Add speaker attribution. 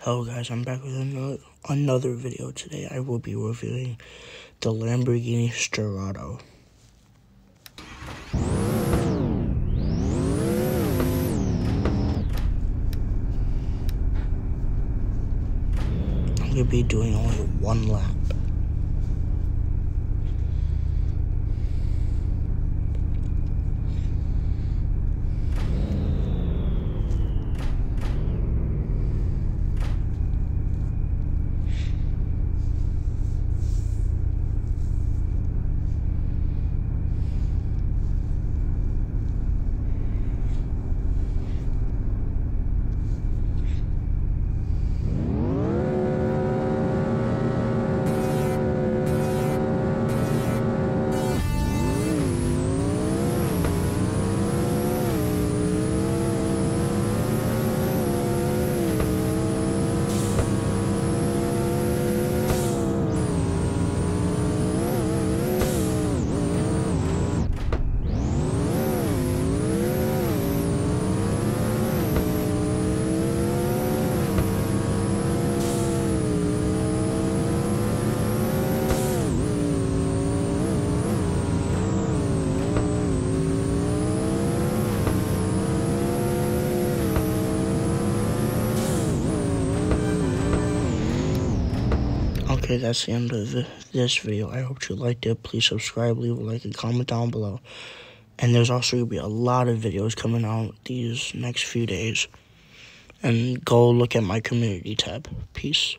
Speaker 1: Hello guys, I'm back with another, another video today. I will be reviewing the Lamborghini Sterrato. I'm going to be doing only one lap. Okay, that's the end of this video. I hope you liked it. Please subscribe, leave a like, and comment down below. And there's also going to be a lot of videos coming out these next few days. And go look at my community tab. Peace.